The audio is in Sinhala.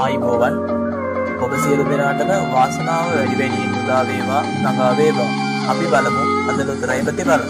ආයිබෝවන් ඔබ සියලු දෙනාටම වාසනාව වැඩි වැඩියෙන් උදා වේවා ළඟා වේවා. අපි බලමු අද ලොතරැයි ප්‍රතිඵල.